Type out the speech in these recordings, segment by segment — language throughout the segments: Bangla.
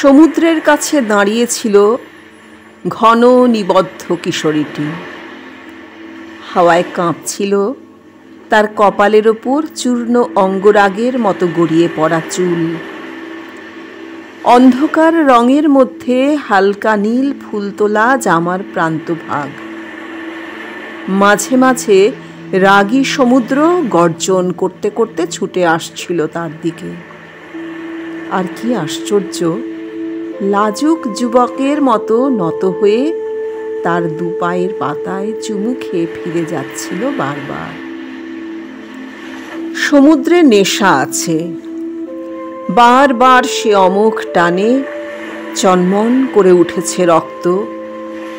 সমুদ্রের কাছে দাঁড়িয়েছিল ঘন নিবদ্ধ কিশোরীটি। হাওয়ায় কাঁপছিল, তার কপালের ওপর চূর্ণ অঙ্গরাগের মতো গড়িয়ে পড়া চুল। অন্ধকার রঙের মধ্যে হালকা নীল ফুলতোলা জামার প্রান্তভাগ। মাঝে মাঝে রাগী সমুদ্র গর্জন করতে করতে ছুটে আসছিল তার দিকে। আর কি আশ্চর্য লাজুক যুবকের মতো নত হয়ে তার দুপায়ের পাতায় চুমু খেয়ে ফিরে যাচ্ছিল বারবার। সমুদ্রে নেশা আছে। বারবার সে অমুখ টানে, চন্মন করে উঠেছে রক্ত।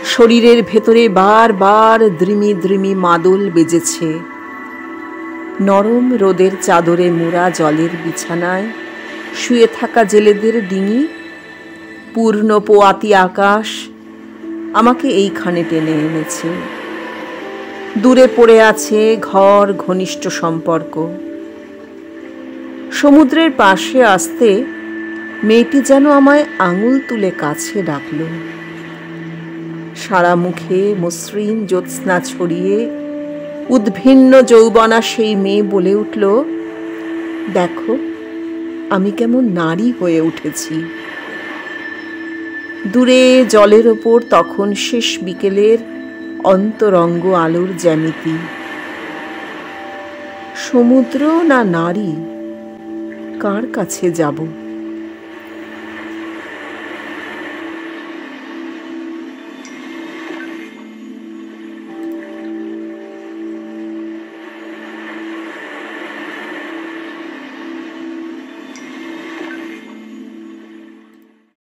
শরীরের ভেতরে বারবার দ্রিমি দ্রিমি মাদল বেজেছে। নরম রোদের চাদরে মোড়া জলের বিছানায় শুয়ে থাকা জেলেদের ডিঙি পূর্ণ পোয়াতি আকাশ আমাকে এইখানে টেনে এনেছে। দূরে পড়ে আছে ঘর ঘনিষ্ঠ সম্পর্ক। সমুদ্রের পাশে আসতে মেয়েটি যেন আমায় আঙুল তুলে কাছে ডাকল। সারা মুখে মসৃণ জ্যোৎস্না ছড়িয়ে উদ্ভিন্ন যৌবনা সেই মেয়ে বলে উঠল, দেখো, আমি কেমন নারী হয়ে উঠেছি। দূরে জলের ওপর তখন শেষ বিকেলের অন্তরঙ্গ আলোর জ্যামিতি। সমুদ্র না নারী? কার কাছে যাব?